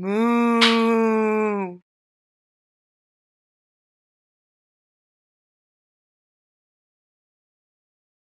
Moo.